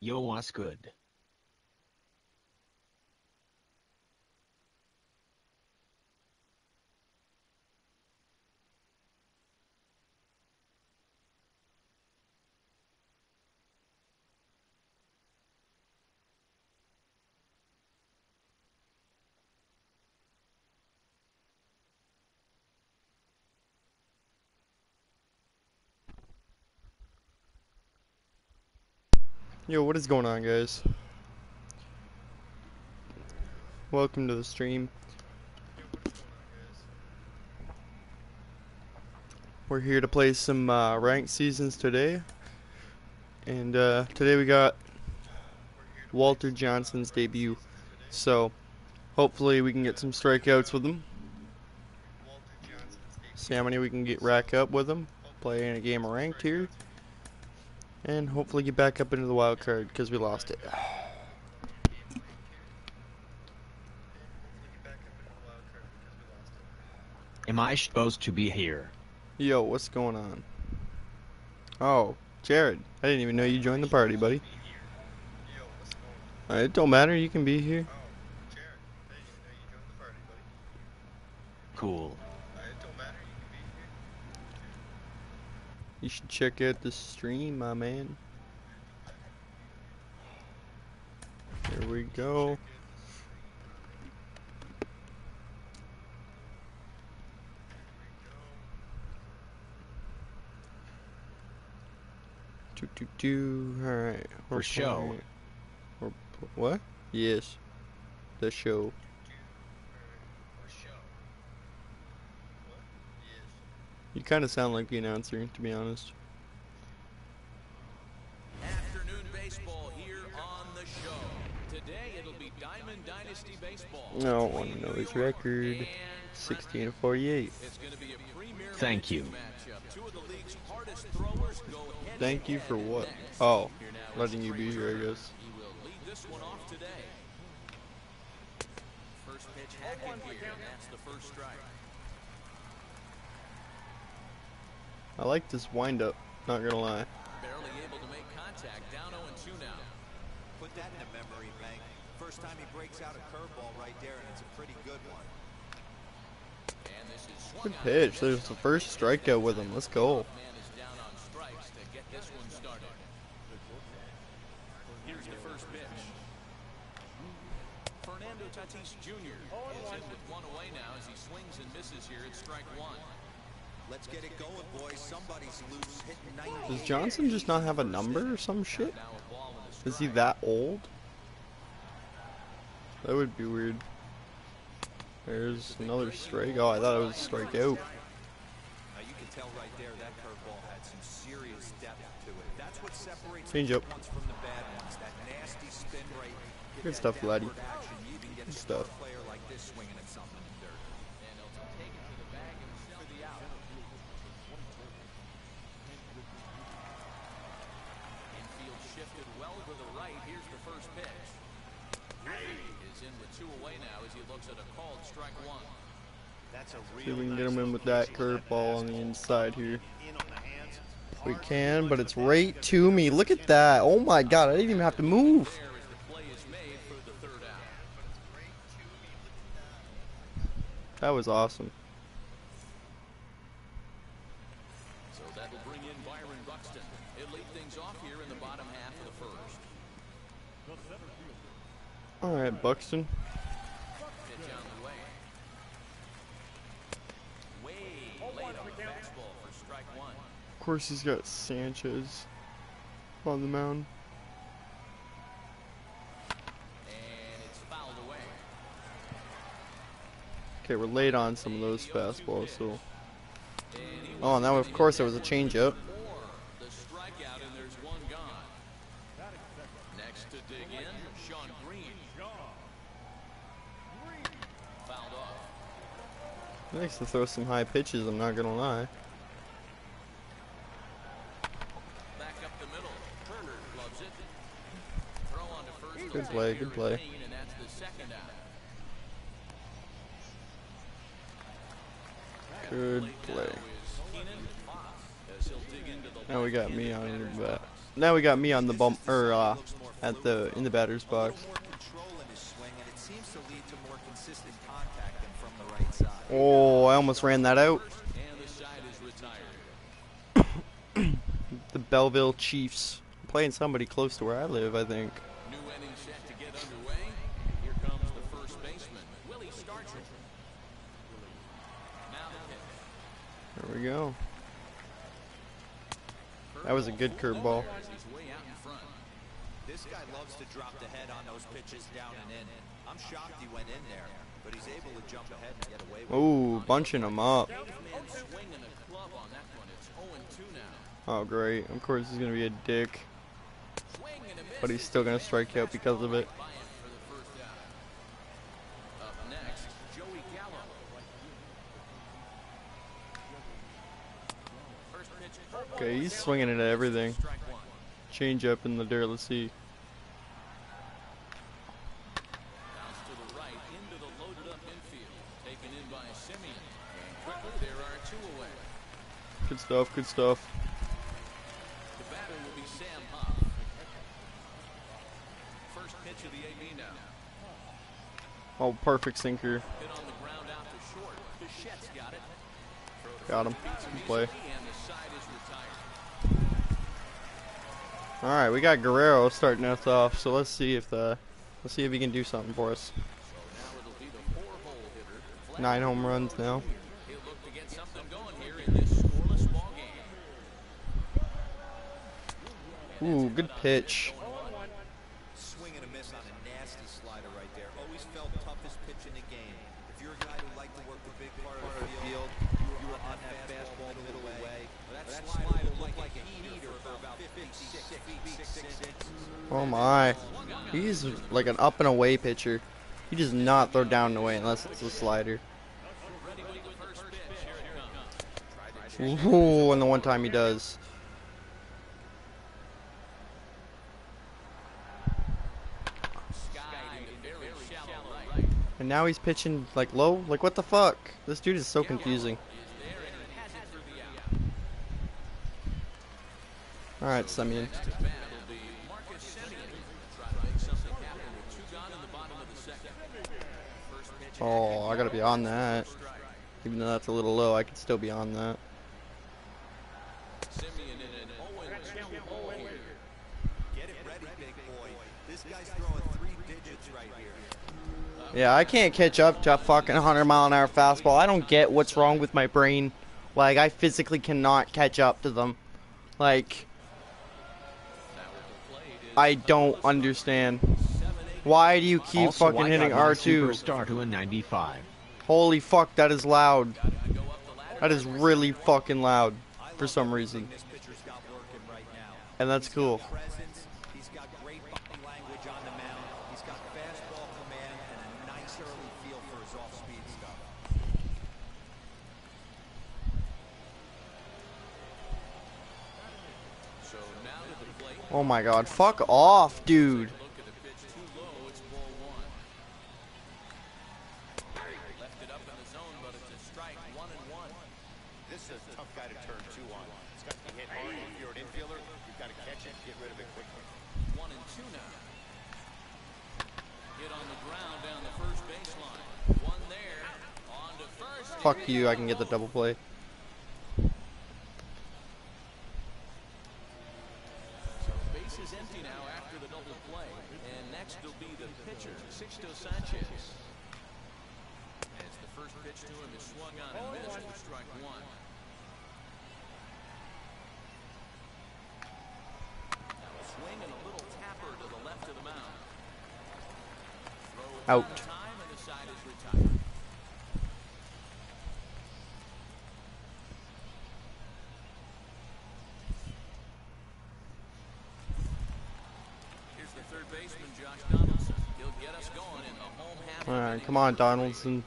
Yo, what's good? Yo, what is going on, guys? Welcome to the stream. We're here to play some uh, ranked seasons today. And uh, today we got Walter Johnson's debut. So, hopefully we can get some strikeouts with him. See how many we can get rack up with him. Playing a game of ranked here. And hopefully get back up into the wild card because we lost it. Am I supposed to be here? Yo, what's going on? Oh, Jared. I didn't even know you joined the party, buddy. Uh, it don't matter, you can be here. Cool. You should check out the stream, my man. Here we go. Do do do. All right. For show. pl- what? Yes. The show. You kind of sound like the announcer, to be honest. Afternoon baseball here on the show. Today it'll be Diamond Dynasty baseball. Oh, I don't want to know his record. 16 to 48. it's going to be a premier Thank you. Two of the league's hardest throwers go Thank you for what? Oh, Here now is letting you be here, I guess. He will lead this one off today. First pitch hacking here, and that's the first strike. I like this windup, not gonna lie. Barely able to make contact. Down 0-2 now. Put that in a memory bank. First time he breaks out a curveball right there, and it's a pretty good one. And this is Good pitch. There's the first strikeout with him. Let's go. Man is down on strikes to get this one started. Here's the first pitch. Fernando Tatis Jr. is in with one away now as he swings and misses here at strike one. Let's get it going, boys. Somebody's loose, hitting 90. Does Johnson just not have a number or some shit? Now a ball and a Is he that old? That would be weird. There's another strike. Oh, I thought it was a strikeout. Now you can tell right there that curveball had some serious depth to it. That's what separates Change the up. good ones from the bad ones. That nasty spin rate. Get Good that stuff, laddie. downward action, you even get Good a star stuff. player like this swinging at something in dirt. And he'll take it to the bag himself for the out. Infield shifted well to the right. Here's the first pitch. Is in with two away now as he looks at a called strike one. That's a See if we can get him in with that curveball on the inside here. We can, but it's right to me. Look at that. Oh my god, I didn't even have to move. There as the play is made for the third out. That was awesome. Strike Buxton. Of course, he's got Sanchez on the mound. Okay, we're late on some of those fastballs, so. Oh, now of course there was a changeup. Or the strikeout and there's one gone. Next to dig in, Shawn Green. Fouled off. He likes to throw some high pitches, I'm not gonna lie. Back up the middle. Turner loves it. Throw on to first. Good play, good play. Dean, And that's the second out. Good play. now is Keenan Fox as he'll dig into the Now we got me on the bat. Now we got me on the bump, or uh, at the in the batter's box. Oh, I almost ran that out. The side is retired. The Belleville Chiefs playing somebody close to where I live, I think. New inning set to get underway. Here comes the first baseman, Willie Stargell. Now the pitch. There we go. That was a good curveball. As he's way out in front. This guy loves to drop the head on those pitches down and in. I'm shocked he went in there, but he's able to jump ahead and get away with it. Ooh, bunching them up. Man swinging a club on that one. It's 0 2 now. Oh, great. Of course, he's going to be a dick. Swing and a miss. But he's still gonna strike out because of it. By him for the first out. Up next, Joey Gallo. First pitch. Okay, he's swinging it at everything. Change up in the dirt. Let's see. Bounce to the right into the loaded up infield. Taken in by Semien. And quickly there are two away. Good stuff. Good stuff. The batter will be Sam Huff. First pitch of the AB now. Oh, perfect sinker. Hit on the ground out to short. Bichette's got it. Got him. Good play. And the side is retired. All right, we got Guerrero starting us off. So let's see if the let's see if he can do something for us. Now it'll be the four-hole hitter. Nine home runs now. He'll look to get something going here in this scoreless ball game. Ooh, good pitch. Swing and a miss on a nasty slider right there. Always felt toughest pitch in the game. If you're a guy who liked to work the big part of the field, you were on that fastball the middle away. That slider looked like a heater for about 56 feet, 6 inches. Oh my. He's like an up and away pitcher. He does not throw down and away unless it's a slider. Ready with the first pitch. Here it comes. Ooh, and the one time he does. Skied into very shallow right. And now he's pitching like low. Like what the fuck? This dude is so confusing. All right, Semien. Oh, I gotta be on that. Even though that's a little low, I could still be on that. Semien in an 0-2 ball here. Get it ready, big boy. This guy's throwing three digits right here. Yeah, I can't catch up to a fucking 100 mile an hour fastball. I don't get what's wrong with my brain. Like, I physically cannot catch up to them. Like, Now with the plate is I don't understand. Why do you keep also, fucking hitting got my R2? Superstar to a 95. Holy fuck, that is loud. gotta go up the ladder. That is really fucking loud for some reason. This pitcher's got working right now. And that's cool. Presence. He's got great body language on the mound. He's got fastball command and a nice early feel for his off-speed stuff. So now to the plate. Oh my god, fuck off, dude. Look at the pitch too low. It's ball one. Left it up in the zone, but it's a strike. One and one. This is a tough guy to turn two on. It's got to be hit hard. If you're an infielder, you've got to catch it, get rid of it quickly. One and two now. Hit on the ground down the first baseline. One there. On to first. Fuck you, I can get the double play. So base is empty now after the double play. And next will be the pitcher, Sixto As the first pitch to him is swung on and missed strike one. Now a swing and a little tapper to the left of the mound. Out. Come on, Donaldson.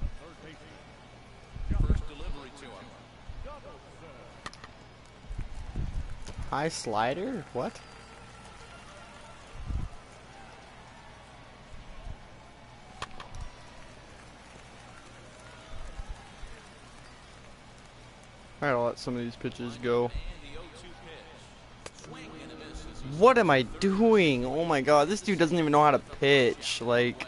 High slider? What? I'll let some of these pitches go. What am I doing? Oh my god, this dude doesn't even know how to pitch. Like...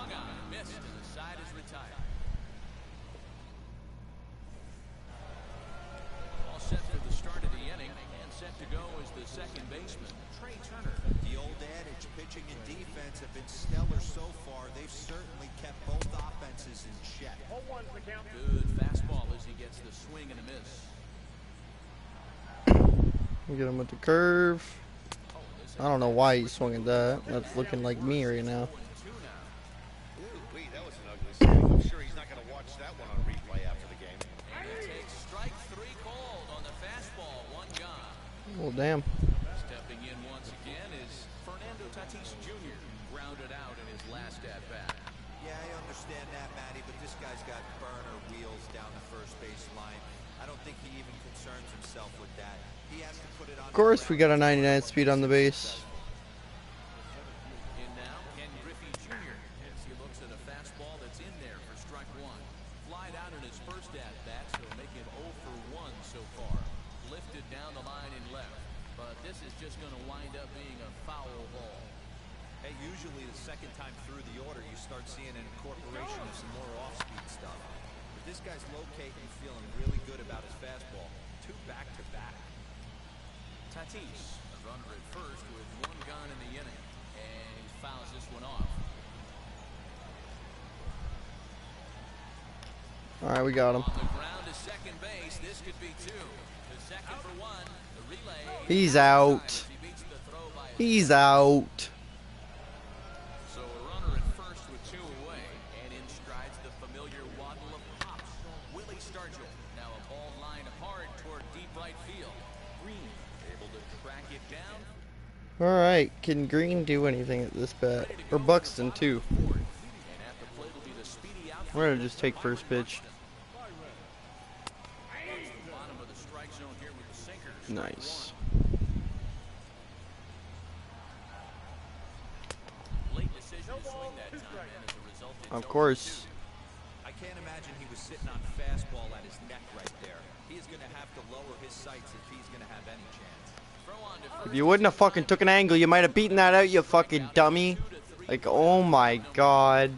swung at that. That's looking like me right now. Well, damn. Stepping in once again is Fernando Tatis Jr. grounded out in his last at bat. Yeah, I understand that, Matty, but this guy's got burner wheels down the first base line. I don't think he even concerns himself with that. He has to put it on. Of course, we got a 99 speed on the base. just going to wind up being a foul ball. Hey, usually the second time through the order, you start seeing an incorporation of some more off-speed stuff. But this guy's locating and feeling really good about his fastball. Two back-to-back. -back. Tatis, a runner at first with one gun in the inning. And he fouls this one off. All right, we got him. On the ground to second base, this could be two. He's out. He's out. So a runner at first with two away, and in strides the familiar waddle of. Willie Stargell, now a ball line hard toward deep right field. Green able to track it down. All right, can Green do anything at this bat? Or Buxton too? We're gonna just take first pitch. Nice. Of course. I can't imagine he was sitting on fastball at his neck right there. He is going to have to lower his sights if he's going to have any chance. If you wouldn't have fucking took an angle, you might have beaten that out, you fucking dummy. Like, oh my god.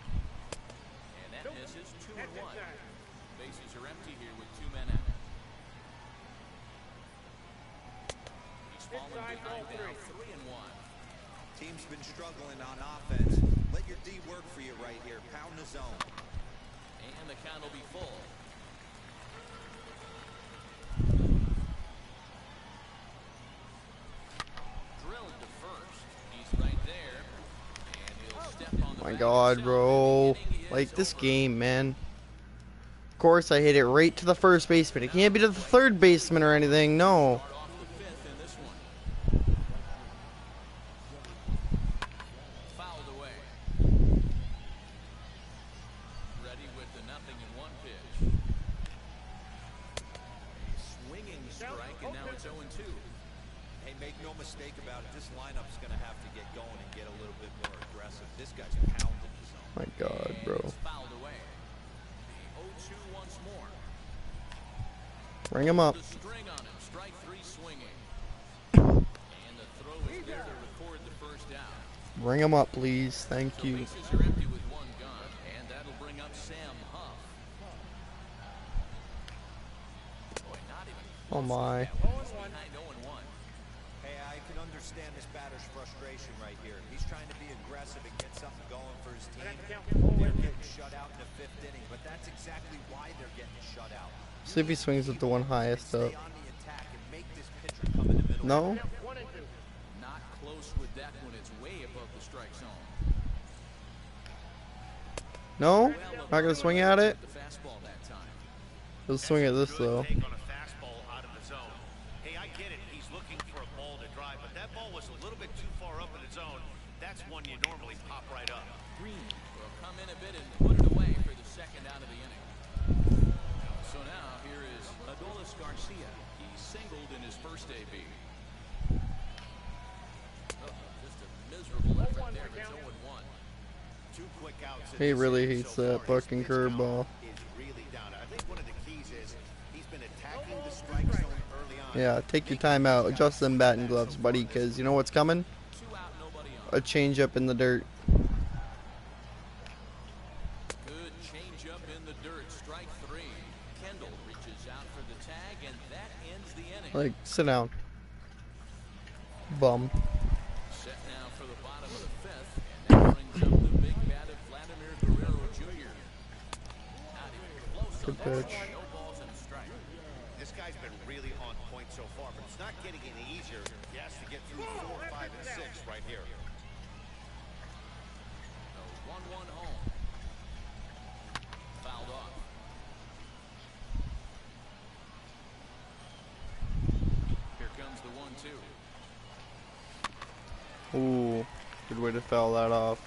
Three and one. Team's been struggling on offense. Let your D work for you right here. Pound the zone. And the count will be full. my god, bro. Like, this game, man. Of course, I hit it right to the first baseman. It can't be to the third baseman or anything, no. Nothing in one pitch. Swinging strike, and now it's 0-2. Hey, make no mistake about it. This lineup's going to have to get going and get a little bit more aggressive. This guy's pounding the zone. My god, bro. Fouled away. The 0-2 once more. Bring him up. The string on him. Strike three swinging. And the throw is there to record the first out. Bring him up, please. Thank So you. bases are empty with one gun, and that'll bring up Sam Huff. Boy, not even Oh my. close. Behind 0-1. Hey, I can understand this batter's frustration right here. He's trying to be aggressive and get something going for his team. They're getting shut out in the fifth inning, but that's exactly why they're getting shut out. See if he swings with the one highest Stay up. on the attack and make this pitcher come in the middle. No? Not close with that when it's way above the strike zone. No? Not gonna swing at it? The fastball that time. He'll swing at this though. Come in a bit and put it away for the second out of the inning. So now here is Adolis Garcia. He singled in his first AB. Oh, just a miserable effort there. It's 0-1. Two quick outs. He really hates so that fucking curveball. Really down. I think one of the keys is he's been attacking the strike zone early on. Yeah, take your time out. Adjust them batting gloves, buddy, because you know what's coming? Two out, nobody on. A change up in the dirt. Like, sit down. Bum. Set now for the bottom of the fifth, and that brings up the big bat of Vladimir Guerrero Jr. Not even close Good pitch. Ooh, good way to foul that off.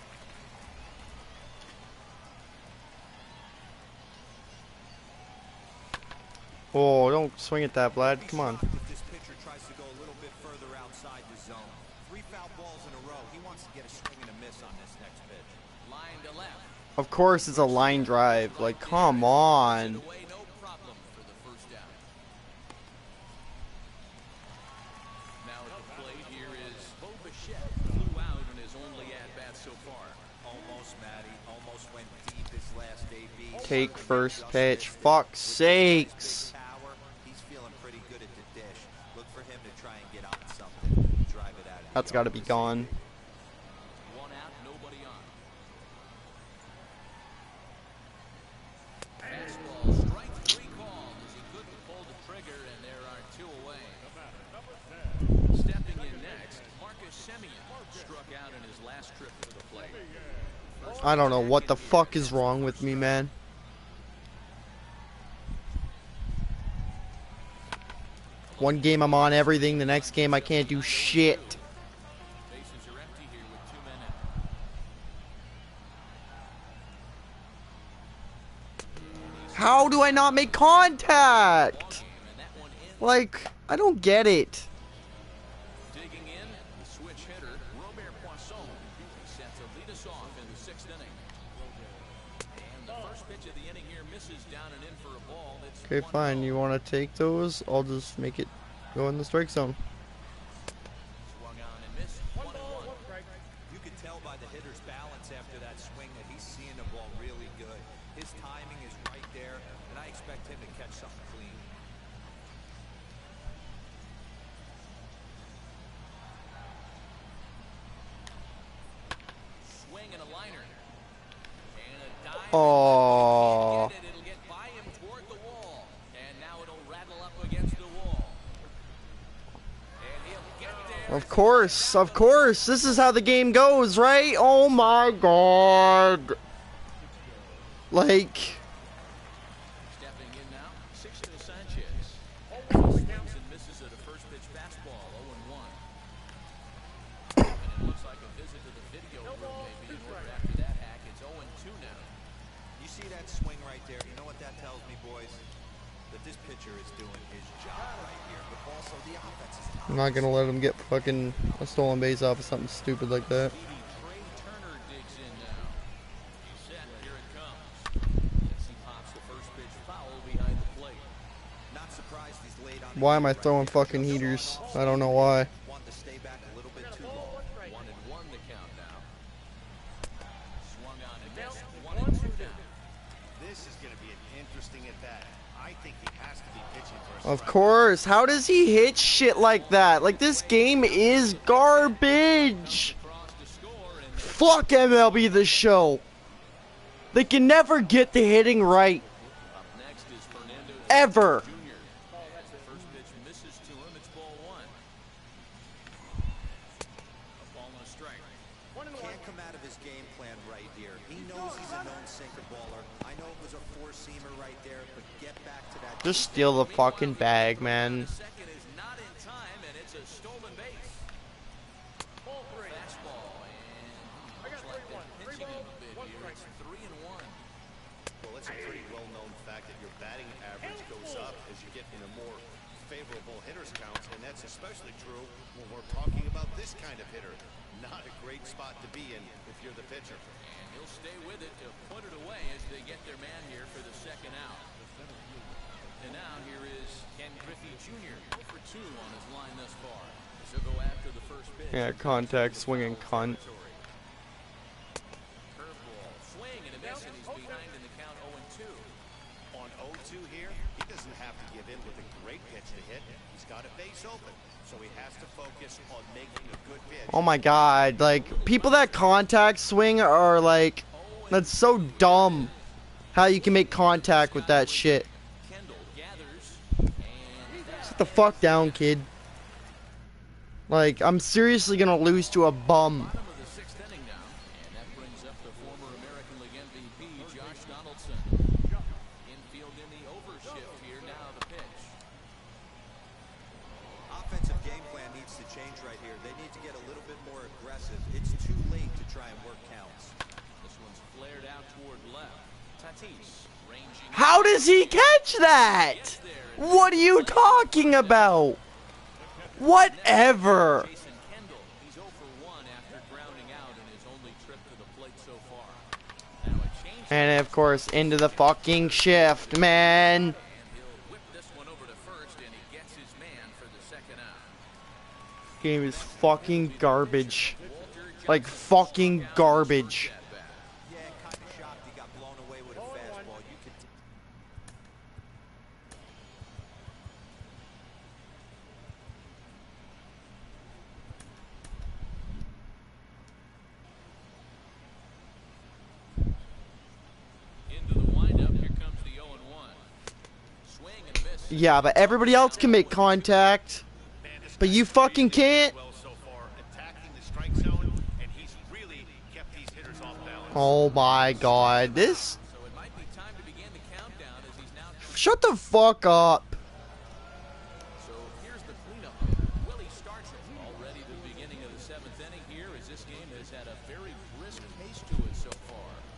Oh, don't swing at that, Vlad. Come on. shocked If this pitcher tries to go a little Semien struck out in his last trip to the plate. I don't know what the fuck is wrong with me, man. One game I'm on everything, the next game I can't do shit. How do I not make contact? Like, I don't get it. Okay, fine. You want to take those? I'll just make it go in the strike zone. Swung on and missed. One and one. You could tell by the hitter's balance after that swing that he's seeing the ball really good. His timing is right there, and I expect him to catch something clean. Swing and a liner. And a dive. Oh. Get it. It'll get by him toward the wall. And now it'll rattle up against the wall. And he'll get there. Of course, of course. This is how the game goes, right? Oh my god. Like, Stepping in now, Sixto Sanchez. Swings and misses at a first pitch fastball, 0 1. And it looks like a visit to the video room maybe in order after that hack. It's 0 2 now. You see that swing right there? You know what that tells me, boys? Right here, but also the offense is I'm not gonna let him get fucking a stolen base off of something stupid like that. Trea Turner digs in now. He's set. Here it comes. As he pops the first pitch foul behind the plate. not surprised he's late on. the Why am I throwing fucking heaters? I don't know why. Of course. How does he hit shit like that? Like, this game is garbage. Fuck MLB The Show. They can never get the hitting right. Ever. To be in if you're the pitcher. And he'll stay with it to put it away as they get their man here for the second out. And now here is Ken Griffey Jr. for 2 on his line thus far. He'll go after the first pitch. Yeah, contact swinging cunt. Curveball, swing and a miss, and he's behind in the count 0 2. On 0-2 here, he doesn't have to give in with a great pitch to hit. He's got a base open, so he has to focus on making a good pitch. Oh my god. Like, people that contact swing are like, that's so dumb. How you can make contact with that shit. Kendall gathers, and Sit the fuck down, kid. Like, I'm seriously gonna lose to a bum. bottom of the sixth inning now. And that brings up the former American League MVP, Josh Donaldson. Infield in the overshift here, now the pitch. Offensive game plan needs to change right here. They need to get a little bit more aggressive. It's too late to try and work counts. This one's flared out toward left. How does he catch that? What are you talking about? Whatever. Jason Kendall, he's 0 for 1 after grounding out in his only trip to the plate so far. Now a change And of course, into the fucking shift, man. Game is fucking garbage. Like, fucking garbage. Johnson back. Yeah, kind of shocked he got blown away with a fastball. You could. T- Into the windup, here comes the 0 1. Swing and a miss. Yeah, but everybody else can make contact. But you fucking can't. Oh my god. This. Shut the fuck up.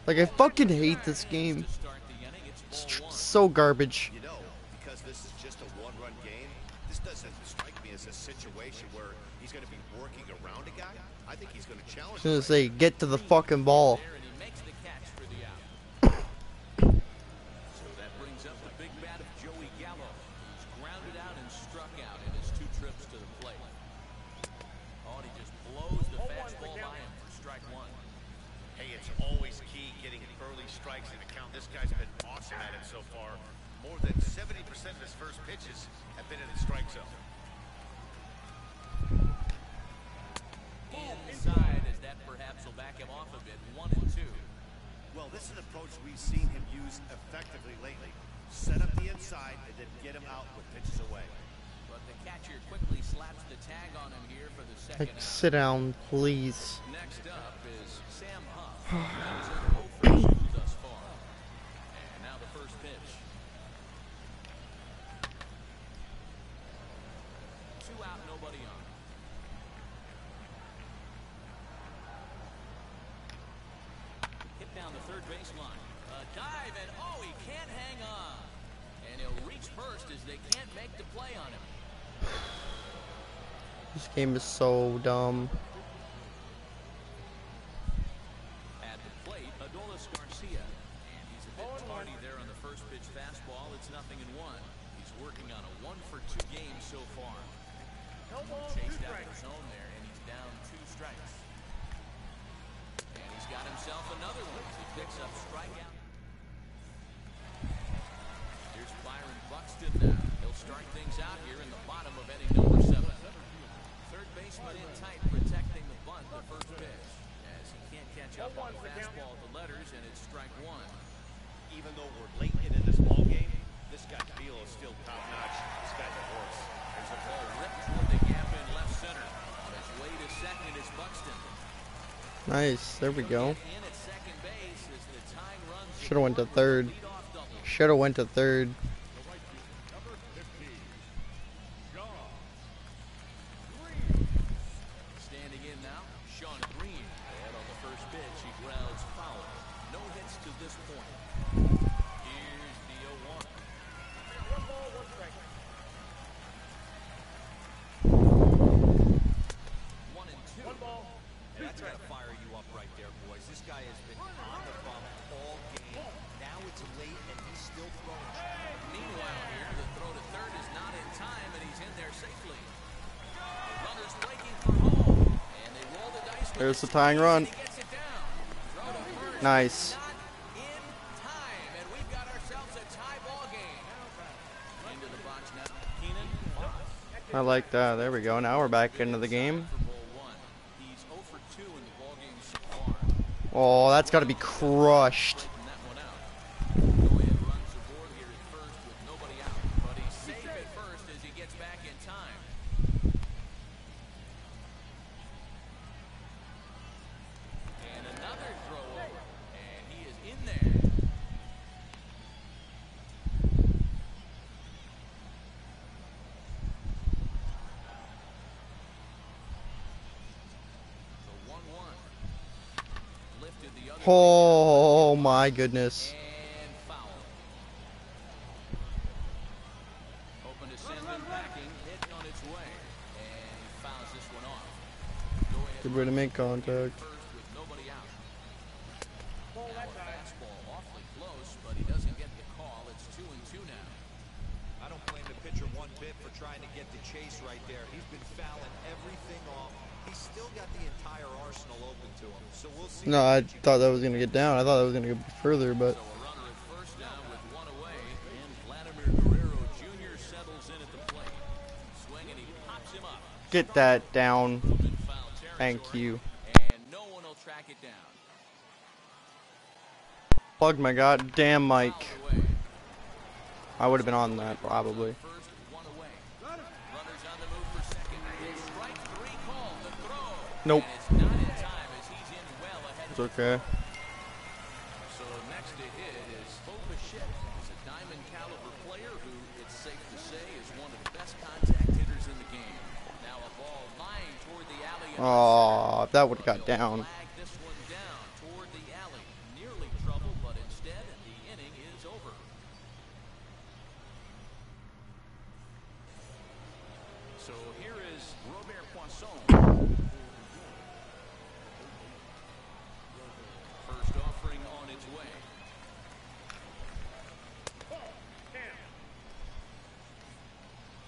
Like, I fucking hate this game. It's so garbage. You know, because this is just a one-run game, this doesn't strike me as a situation where he's going to be working around a guy. I think he's going to challenge. I was gonna say, get to the fucking ball. There, and he makes the catch for the out. so that brings up the big bat of Joey Gallo, who's grounded out and struck out in his two trips to the plate. Oh, he just blows the fastball by him for strike one. Hey, it's always key getting early strikes in the count. This guy's been awesome at it so far. More than 70% of his first pitches have been in the strike zone. Inside, as that perhaps will back him off a bit. One and two. Well, this is an approach we've seen him use effectively lately. Set up the inside and then get him out with pitches away. but the catcher quickly slaps the tag on him here for the second Like, sit down, please. Next up is Sam Huff. That's a 0 for 2 thus far. And now the first pitch. Two out, nobody on. Hit down the third baseline. A dive and oh, he can't hang on. And he'll reach first as they can't make the play on him. This game is so dumb. At the plate, Adolis Garcia. And he's a bit tardy there on the first pitch fastball. It's nothing in one. He's working on a one for two game so far. Chased out the zone there, and he's down two strikes. And he's got himself another one as he picks up strikeout. Here's Byron Buxton now. He'll start things out here in the bottom of inning number seven. Third baseman in tight, protecting the bunt, the first pitch. As he can't catch up on the fastball the letters, and it's strike one. Even though we're late into this ball game, this guy's feel is still top notch. This guy's a horse. There's a ball ripped toward the gap in left center. On his way to second is Buxton. Nice. There we go. Should have went to third. Should have went to third. Green. And on the first pitch, he grounds foul. No hits to this point. Into the tying run. Nice. I like that. There we go. Now we're back into the game. For ball one. He's 0 for 2 in the ball game so far. Oh, that's got to be crushed. Don't blame the pitcher one bit for trying to get the chase right there. He's been fouling No, I thought that was going to get down. I thought that was going to go further, but So a runner at first down with one away, and Vladimir Guerrero Jr. settles in at the plate. Swing and he pops him up. get that down. In foul territory, Thank you. And no one will track it down. Plug my goddamn mic. Foul. I would have been on that probably. It's of okay. So next to hit is Bo Bichette. He's a diamond caliber player who, it's safe to say, is one of the best contact hitters in the game. Now a ball lying toward the alley. Oh, that would have got down. This one down toward the alley. Nearly trouble, but instead the inning is over. So here is Robert Poisson. First offering on its way.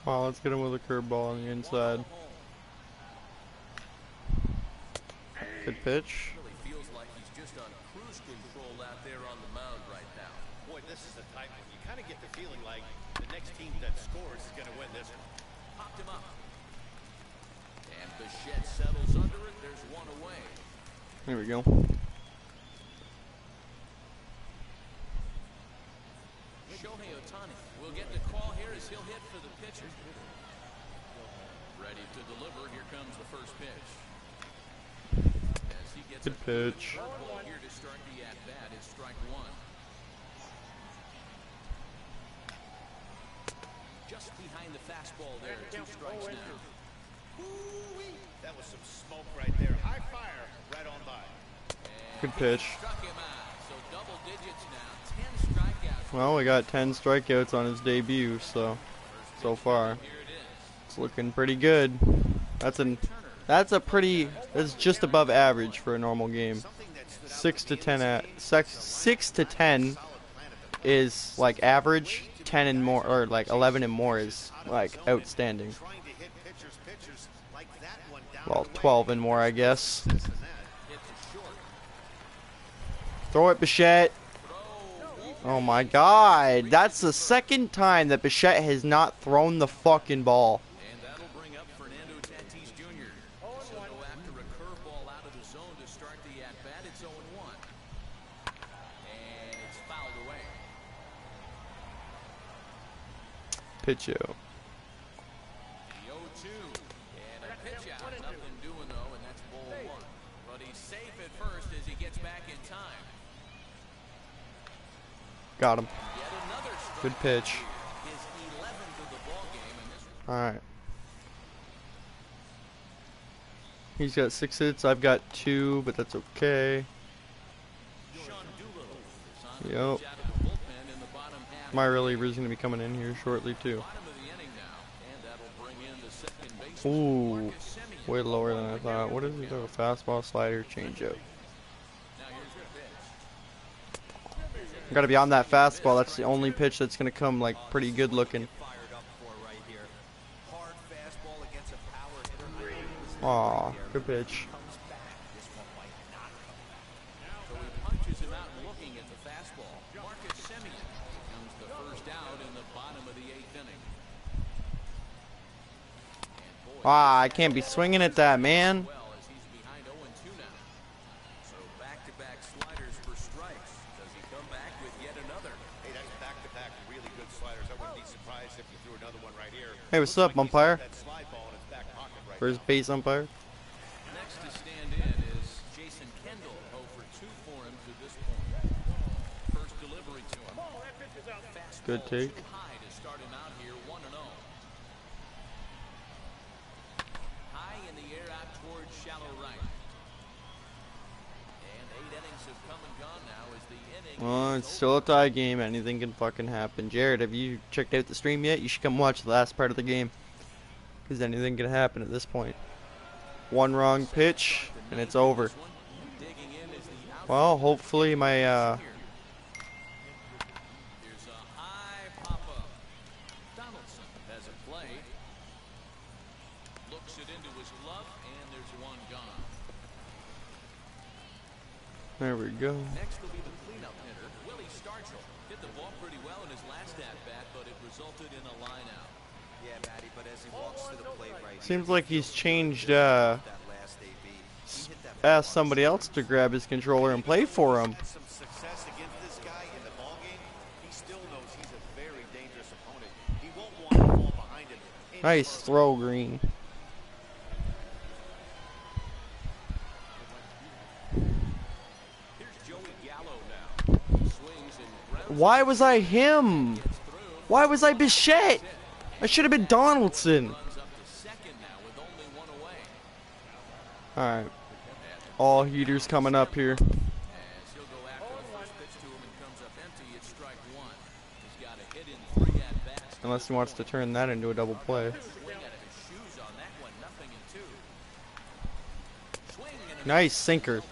Wow, let's get him with a curveball on the inside. Good pitch. Really feels like he's just on cruise control out there on the mound right now. Boy, this is the type one. You kind of get the feeling like the next team that scores is going to win this one. Popped him up. And Bichette settles under it. There's one away. There we go. Shohei Ohtani will get the call here as he'll hit for the pitcher. Ready to deliver. Here comes the first pitch. As he gets Good a pitch. curveball here to start the at bat is strike one. Just behind the fastball there. Two strikes now. That was some smoke right there. High fire right on by. Good pitch. Struck him out. So double digits now. Ten strikeouts. Well, we got 10 strikeouts on his debut, so so far it's looking pretty good. That's an that's a pretty that's just above average for a normal game. Six to ten at six, six to ten is like average. Ten and more, or like eleven and more is like outstanding. Well, twelve and more, I guess. Throw it, Bichette. Oh my God, that's the second time that Bichette has not thrown the fucking ball. And that'll bring up Fernando Tatis Jr. So go after a curveball out of the zone to start the at bat. It's 0 1. And it's fouled away. Pitch out. Got him. Good pitch. His 11th of the ball game, and this All right. He's got six hits. I've got two, but that's okay. Is Yep. pitch out of the bullpen in the bottom half. My reliever's gonna be coming in here shortly too. Ooh, way lower than I thought. What is it? A fastball, slider, changeup. Now here's the pitch. Gotta be on that fastball. That's the only pitch that's gonna come like pretty good looking. Aw, good pitch. Ah, I can't be swinging at that, man. Hey, what's up, umpire? That slide ball in his back pocket right Where's now. base umpire? Next to stand in is Jason Kendall, 0 for 2 for him to this point. First delivery to him. Good take. too high to start him out here, 1 and 0. High in the air out towards shallow right. And eight innings have come and gone now as the inning Well, it's still a tie game. Anything can fucking happen. Jared, have you checked out the stream yet? You should come watch the last part of the game. Because anything can happen at this point. One wrong pitch, and it's over. Well, hopefully my, uh, here. Here's a high Seems like he's changed, uh, here, that last AB, he hit that asked somebody else to grab his controller and play for him. Had some success against this guy in the ball game. He still knows he's a very dangerous opponent. He won't want to fall behind him. any Nice throw, Green. Here's Joey Gallo now. Swings and grounds Why was I him? Why was I Bichette? I should have been Donaldson. Runs up to second now with only one away. Alright. All heaters coming up here. Unless he wants to turn that into a double play. Nice sinker.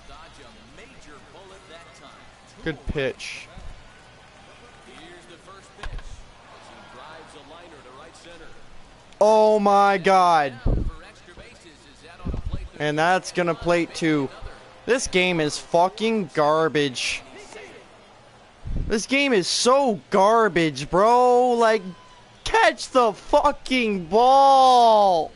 Good pitch. Oh my first And that's gonna plate two. This game is fucking garbage. This game is so garbage, bro. Like, catch the fucking ball.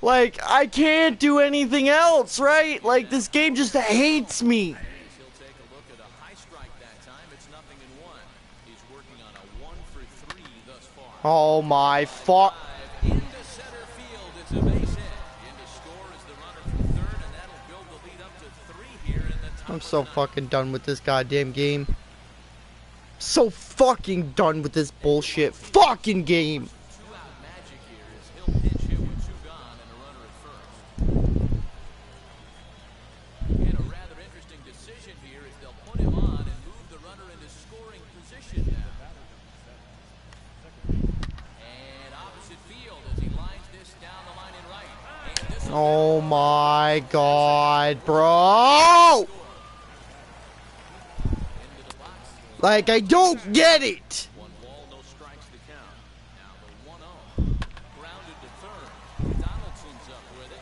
Like, I can't do anything else, right? Like, this game just hates me. As he'll take a look at a high strike that time, it's nothing in one. He's working on a one for three thus far. Oh my fuck. Drive into center I'm so fucking done with this goddamn game. So fucking done with this bullshit fucking game. Oh my god, bro! into the box. Like, I don't get it! One ball, no strikes to count. Now the 1-0. Grounded to third. Donaldson's up with it.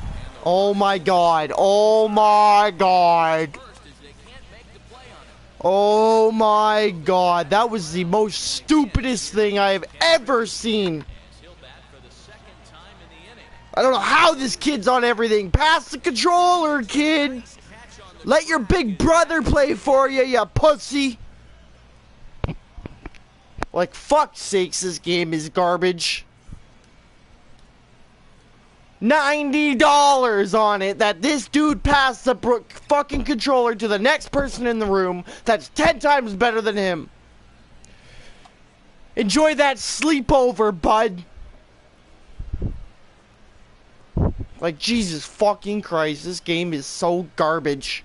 And the Oh my god, oh my god. first is they can't make the play on him. Oh my god, that was the most stupidest thing I have ever seen. As he'll bat for the second time in the inning. I don't know how this kid's on everything. Pass the controller, kid. Let your big brother play for you, you pussy. Like, fuck sakes, this game is garbage. $90 on it that this dude passed the fucking controller to the next person in the room that's 10 times better than him. Enjoy that sleepover, bud. Like, Jesus fucking Christ, this game is so garbage.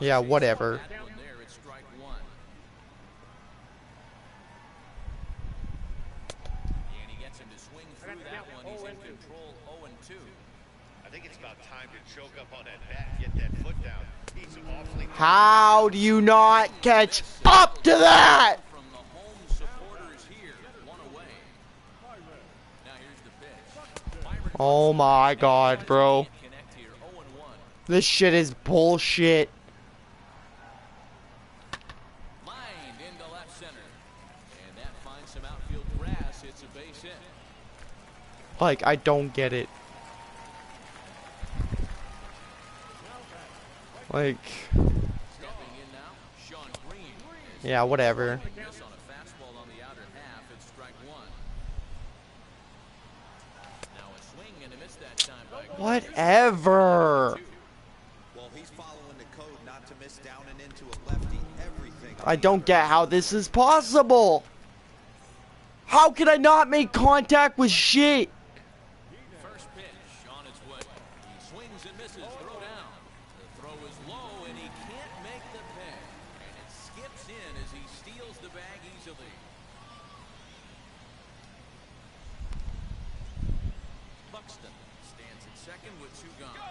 home whatever. How do you not catch up to that? Oh my god, bro. can't connect here. 0 and 1. This shit is bullshit. Lined into left center. And that finds some outfield grass. It's a base hit. Like, I don't get it. Like, Stepping in now, Shawn Green. yeah, whatever. Miss on a fastball on the outer half. It's strike one. Now a swing and a miss that time by Whatever. Well, he's following the code not to miss down and into a lefty. Everything. I don't get how this is possible. How can I not make contact with shit? First pitch on its way. He swings and misses. Throw down. The throw is low and he can't make the pay. And it skips in as he steals the bag easily. Buxton stands at second with two gone.